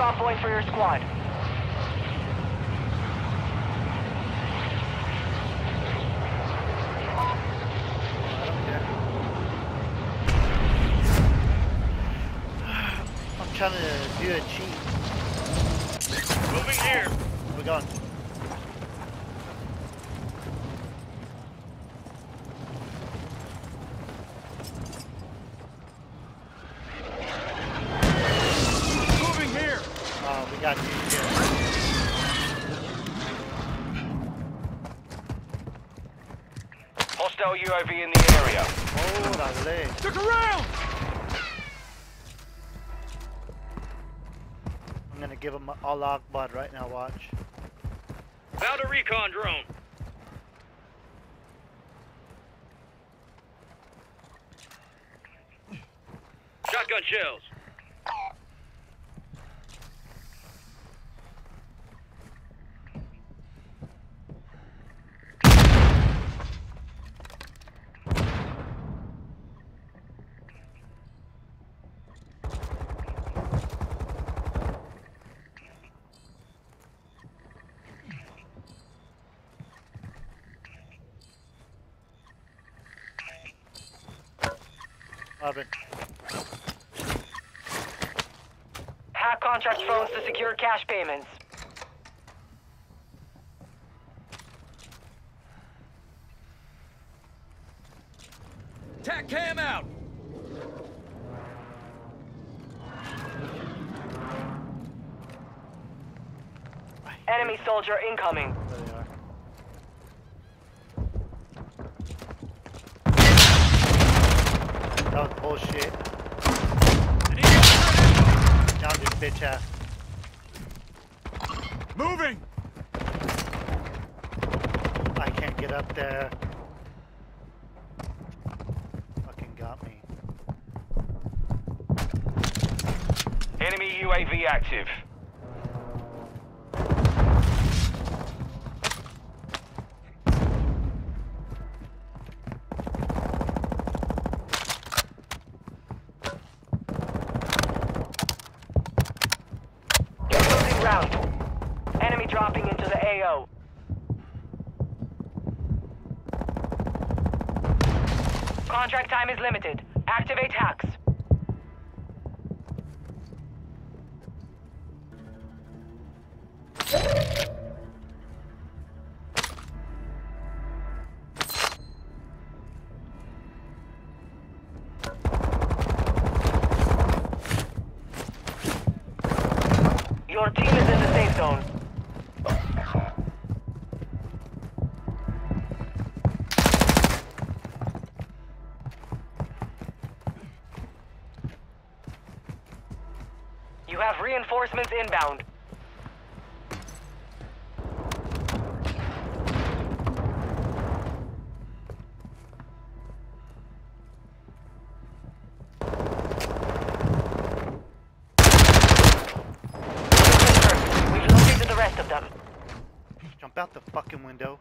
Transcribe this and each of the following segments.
drop point for your squad. I'm trying to do a cheat. Moving here. We're gone. Moving here. Oh, we got you here. Hostile UAV in the area. Oh, that leg. Look around. I'm gonna give him all Akbar right now, watch. Found a recon drone. Shotgun shells. Robin. Hack contract phones to secure cash payments. Tac cam out. Enemy soldier incoming. There they are. That was bullshit. Down this bitch ass. Moving. I can't get up there. Fucking got me. Enemy UAV active. Contract time is limited. Activate hacks. Your team is in the safe zone. Reinforcements inbound. We've located the rest of them. Jump out the fucking window.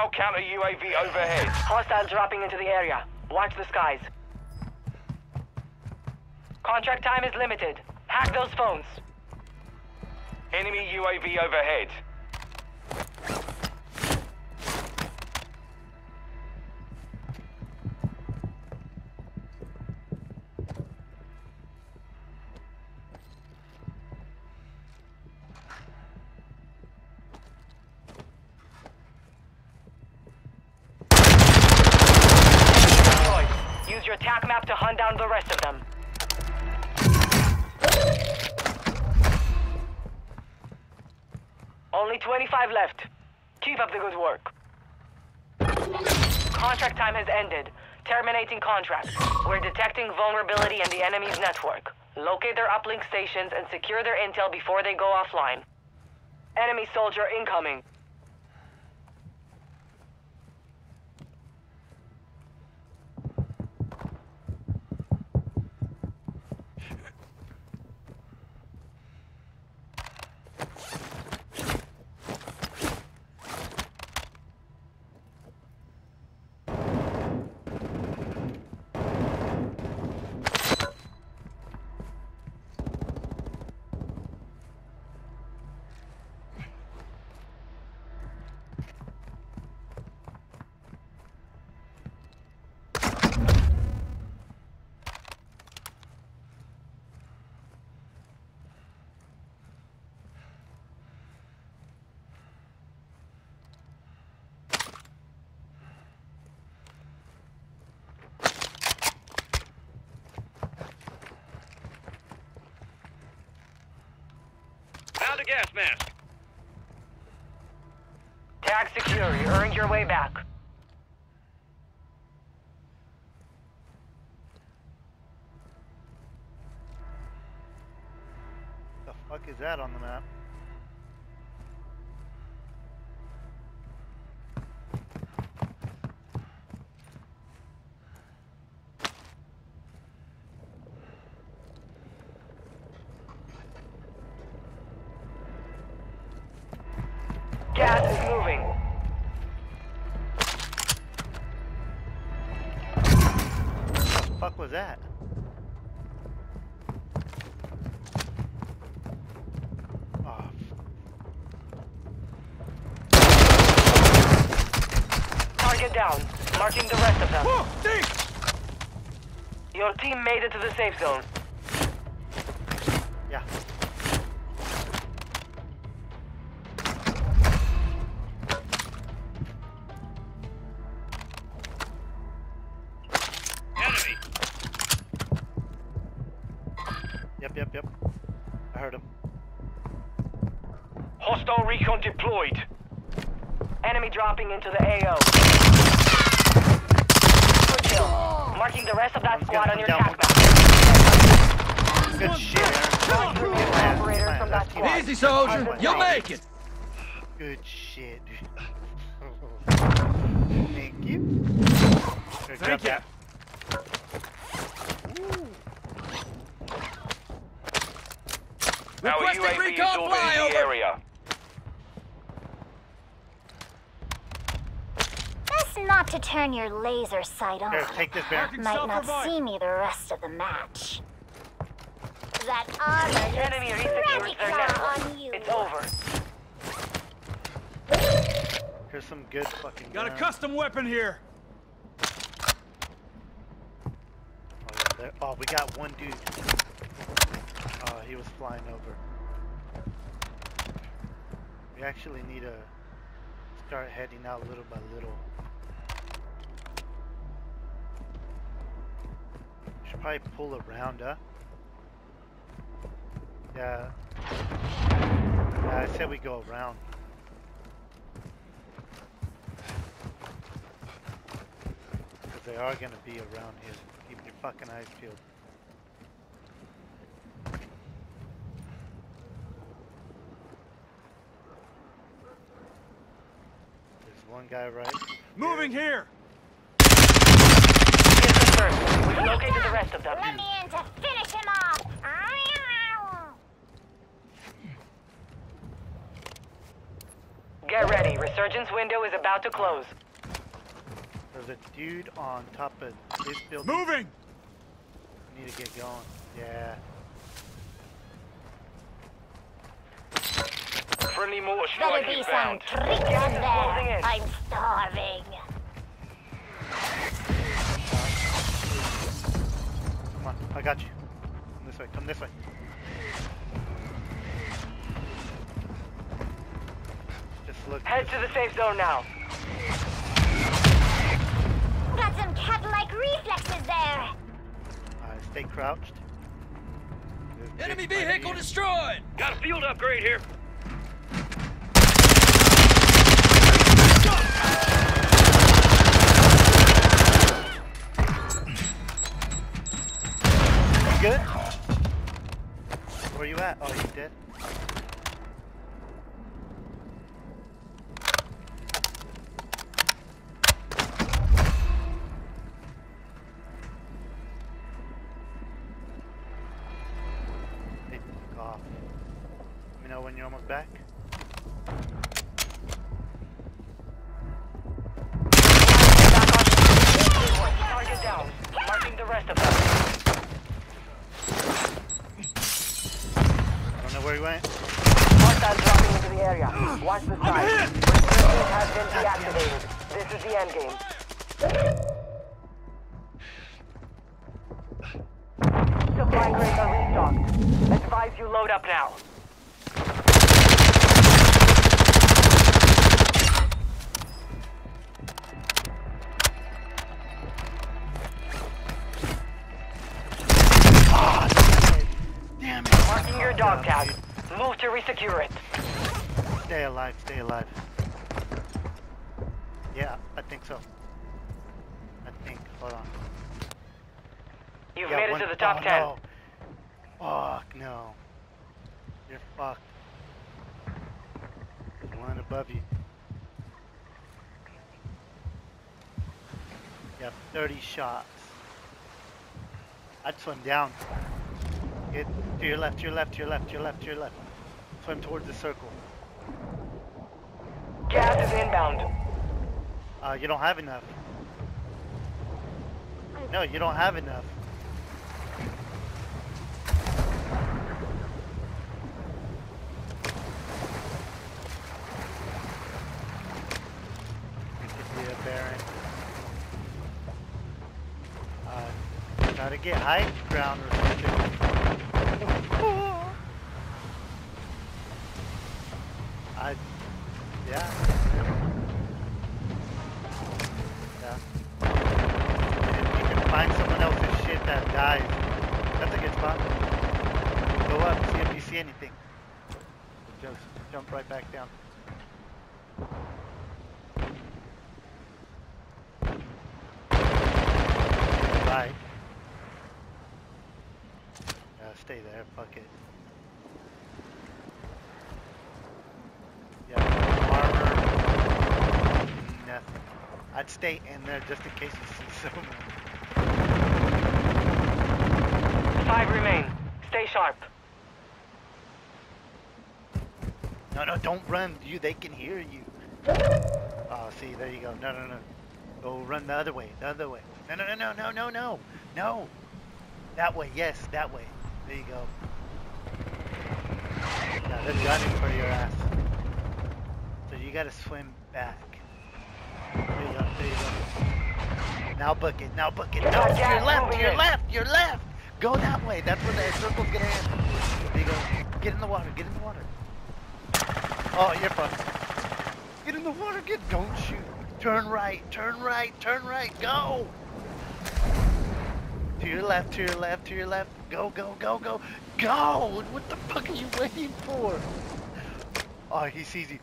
Hostile counter UAV overhead. Hostile dropping into the area. Watch the skies. Contract time is limited. Hack those phones. Enemy UAV overhead. Down the rest of them. Only 25 left. Keep up the good work. Contract time has ended. Terminating contract. We're detecting vulnerability in the enemy's network. Locate their uplink stations and secure their intel before they go offline. Enemy soldier incoming. Found a gas mask. Tag secure. You earned your way back. The fuck is that on the map? Gas is moving. The fuck was that? Oh, Target down. Marking the rest of them. Whoa! Your team made it to the safe zone. Yep, yep, yep. I heard him. Hostile recon deployed. Enemy dropping into the AO. Good kill. Marking the rest of that squad on your come down. tac map. Good shit, Erin. Get operators from that That's squad. Easy, soldier. You'll make it. Good shit. Thank you. Here, grab Thank you. That. Our Requesting UAV is recon orbiting the flyover. area. Best not to turn your laser sight Here, on. take this bear. Marking Might not see me the rest of the match. That armor Enemy looks resecures pretty their claw network. on you. It's over. Here's some good fucking Got a custom weapon here. Oh, yeah, oh, we got one dude. He was flying over. We actually need to start heading out little by little. Should probably pull around, huh? Yeah. Yeah, I said we go around. Because they are gonna be around here. Keep your fucking eyes peeled. There's one guy right. Moving here. Get confirmed. We've located the rest of them. Let me in to finish him off. Get ready. Resurgence window is about to close. There's a dude on top of this building. Moving. We need to get going. Yeah. Friendly mortar Better strike be some inbound. treats in Gas is closing there. I'm starving. Come on, I got you. Come this way, come this way. Just look. Head to the safe zone now. Got some cat-like reflexes there. Alright, stay crouched. Enemy vehicle destroyed. Got a field upgrade here. I don't know where he went. Hostiles dropping into the area. Watch the side. Resurgence has been deactivated. This is the end game. Supply crates are restocked. Advise you load up now. Resecure it. Stay alive, stay alive. Yeah, I think so. I think. Hold on. You've yeah, made it to the top oh, 10. No. Fuck no. You're fucked. There's one above you. You have 30 shots. I'd swim down. Get to your left, to your left, to your left, to your left, to your left. Swim towards the circle. Gas is inbound. Uh, you don't have enough. No, you don't have enough. You could be a baron. Uh, get high ground or something. I, yeah. Yeah. And if you can find someone else's shit that dies, that's a good spot. Go up, see if you see anything. Just jump right back down. Bye. Yeah, stay there, fuck it. Yeah, armor, nothing. I'd stay in there just in case you see someone. Five remain. Stay sharp. No, no, don't run. You, they can hear you. Oh, see, there you go. No, no, no. Go run the other way. The other way. No, no, no, no, no, no, no, no. That way. Yes, that way. There you go. Now they're gunning for your ass. So you gotta swim back. There you go. There you go. Now book it. Now book it. No, to your left. To your left. Your left. Go that way. That's where the circle's gonna end. Go. Get in the water. Get in the water. Oh, you're fucked. Get in the water, get, don't shoot. Turn right, turn right, turn right, go! To your left, to your left, to your left. Go, go, go, go, go! What the fuck are you waiting for? Oh, he sees you.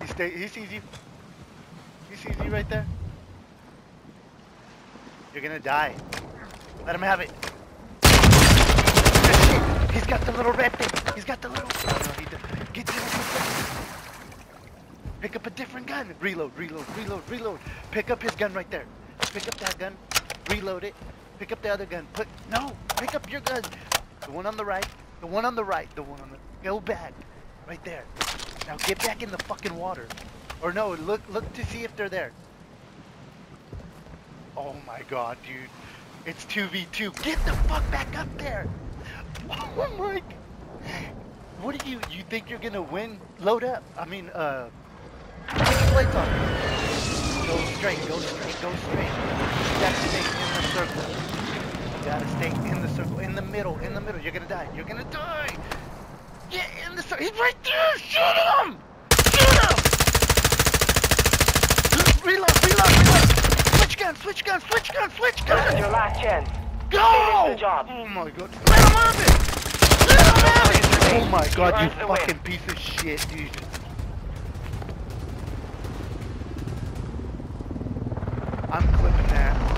He stay, he sees you. He sees you right there. You're gonna die. Let him have it. He's got the little red thing. He's got the little. Oh, no. Get the gun. Pick up a different gun. Reload, reload, reload, reload. Pick up his gun right there. Pick up that gun. Reload it. Pick up the other gun. Put no. Pick up your gun. The one on the right. The one on the right. The one on the. Go back. Right there. Now get back in the fucking water. Or no, look look to see if they're there. Oh my god, dude. It's 2v2. Get the fuck back up there. My g- What do you you think you're gonna win? Load up. I mean, uh plates on. Go straight, go straight, go straight. You gotta stay in the circle. You gotta stay in the circle, in the middle, in the middle. You're gonna die. You're gonna die. Get in the circle. He's right there. Shoot him! Shoot him! Reload, reload, reload! Switch gun, switch gun, switch gun, switch gun! Your last chance. Go! Job. Oh my god. Let him have it! Let him have it! Oh my god, you earned the win. fucking piece of shit, dude. I'm clipping that.